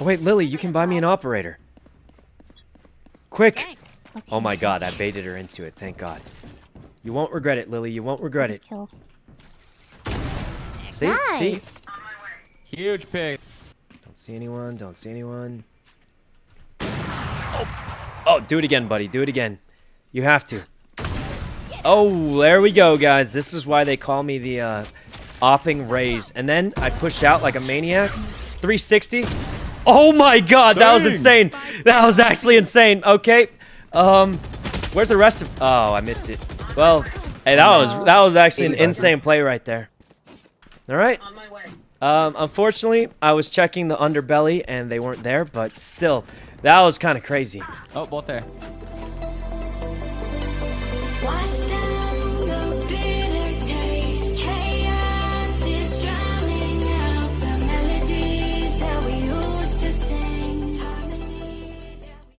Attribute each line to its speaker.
Speaker 1: Oh, wait, Lily, you can buy me an operator. Quick!
Speaker 2: Okay,
Speaker 1: Oh my god, I baited her into it, thank god. You won't regret it, Lily, you won't regret it.
Speaker 2: Kill.
Speaker 1: See? See?
Speaker 3: Huge pig.
Speaker 1: Don't see anyone, don't see anyone. Oh, oh do it again, buddy, do it again. You have to. Oh, there we go, guys. This is why they call me the uh, opping Raze. And then I push out like a maniac. 360. Oh my god, that was insane. That was actually insane. Okay. Um, where's the rest of? Oh, I missed it. Well, hey, that was that was actually an insane play right there. All right.
Speaker 4: On my way.
Speaker 1: Um, unfortunately, I was checking the underbelly and they weren't there, but still, that was kind of crazy.
Speaker 3: Oh, both there.